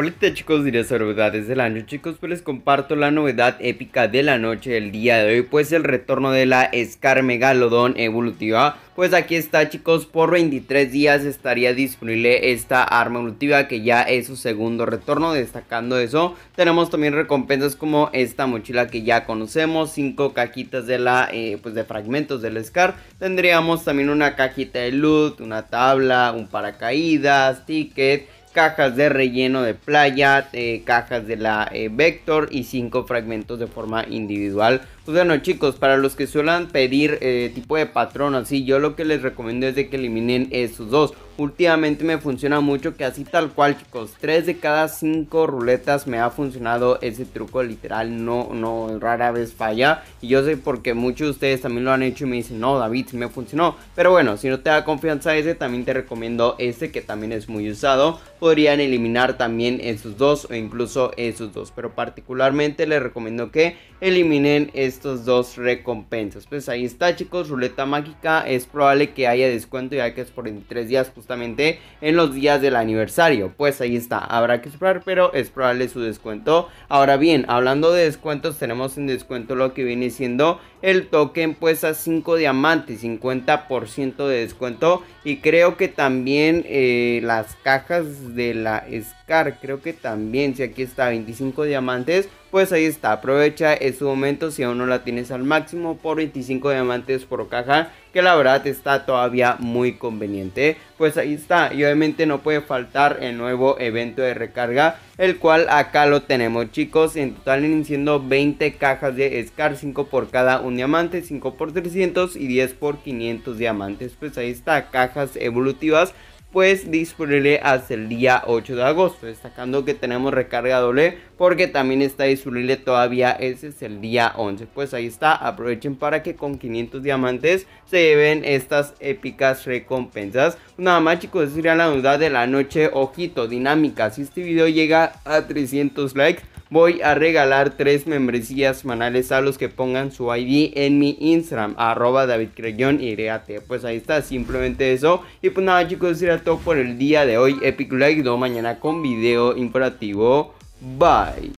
Hola chicos, diré sobre novedades del año. Chicos, pues les comparto la novedad épica de la noche del día de hoy, pues el retorno de la Scar Megalodon evolutiva, pues aquí está chicos, por 23 días estaría disponible esta arma evolutiva que ya es su segundo retorno, destacando eso, tenemos también recompensas como esta mochila que ya conocemos, 5 cajitas de la, eh, pues de fragmentos del Scar, tendríamos también una cajita de loot, una tabla, un paracaídas, ticket, cajas de relleno de playa, eh, cajas de la eh, Vector y 5 fragmentos de forma individual. Pues bueno chicos, para los que suelen pedir eh, tipo de patrón así, yo lo que les recomiendo es de que eliminen esos dos últimamente me funciona mucho que así tal cual chicos 3 de cada 5 ruletas me ha funcionado ese truco literal no no rara vez falla. Y yo sé porque muchos de ustedes también lo han hecho y me dicen no David me funcionó pero bueno si no te da confianza ese también te recomiendo este que también es muy usado. Podrían eliminar también esos dos o incluso esos dos. Pero particularmente les recomiendo que eliminen estos dos recompensas. Pues ahí está chicos ruleta mágica. Es probable que haya descuento ya que es por 23 días justamente en los días del aniversario. Pues ahí está, habrá que esperar, pero es probable su descuento. Ahora bien, hablando de descuentos, tenemos en descuento lo que viene siendo el token pues a 5 diamantes, 50% de descuento. Y creo que también eh, las cajas de la Scar, creo que también, si aquí está 25 diamantes, pues ahí está, aprovecha ese momento si aún no la tienes al máximo por 25 diamantes por caja, que la verdad está todavía muy conveniente. Pues ahí está, y obviamente no puede faltar el nuevo evento de recarga, el cual acá lo tenemos chicos, en total vienen siendo 20 cajas de Scar, 5 por cada un diamante, 5 por 300 y 10 por 500 diamantes. Pues ahí está, cajas evolutivas pues disponible hasta el día 8 de agosto, destacando que tenemos recarga doble porque también está disponible todavía, ese es el día 11, pues ahí está, aprovechen para que con 500 diamantes se lleven estas épicas recompensas, nada más chicos, sería la novedad de la noche, ojito, dinámica, si este video llega a 300 likes, voy a regalar tres membresías semanales a los que pongan su ID en mi Instagram, arroba David y Pues ahí está, simplemente eso. Y pues nada chicos, será todo por el día de hoy. Epic Like, mañana con video informativo. Bye.